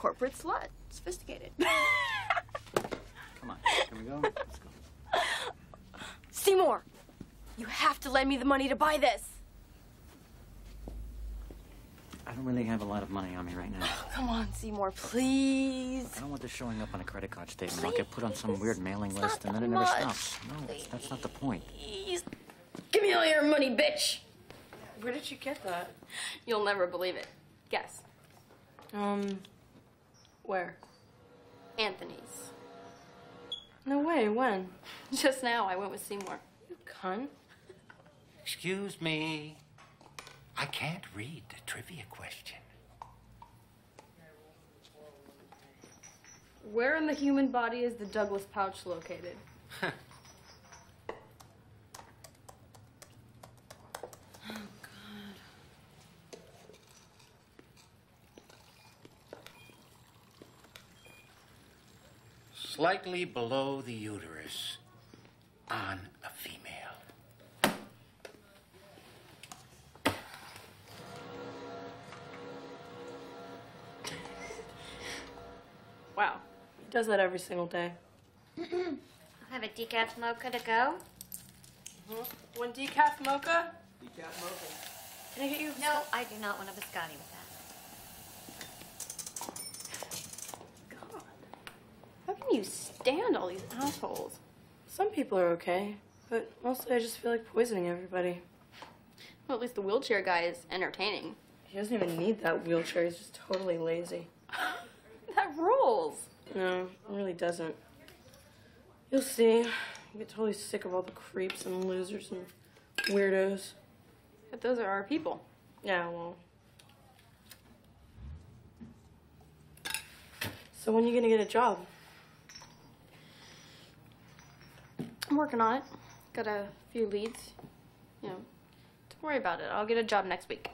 corporate slut. Sophisticated. Come on, can we go? Let's go. Seymour, you have to lend me the money to buy this. I don't really have a lot of money on me right now. Come on, Seymour, please. I don't want this showing up on a credit card statement. I'll get put on some weird mailing It's list and then it that never much. stops. No, that's, that's not the point. Please. Give me all your money, bitch. Where did you get that? You'll never believe it. Guess. Um, where? Anthony's. No way, when? Just now, I went with Seymour. You cunt. Excuse me. I can't read the trivia question. Where in the human body is the Douglas pouch located? Slightly below the uterus on a female. Wow. He does that every single day. I'll have a decaf mocha to go. Mm-hmm. One decaf mocha? decaf mocha? Can I get you? No, I do not want a biscotti with that. You stand all these assholes? Some people are okay, but mostly I just feel like poisoning everybody. Well, at least the wheelchair guy is entertaining. He doesn't even need that wheelchair. He's just totally lazy. That rules. No, it really doesn't. You'll see. Get totally sick of all the creeps and losers and weirdos. But those are our people. Yeah, well. So when are you gonna get a job? I'm working on it. Got a few leads. You know, don't worry about it. I'll get a job next week.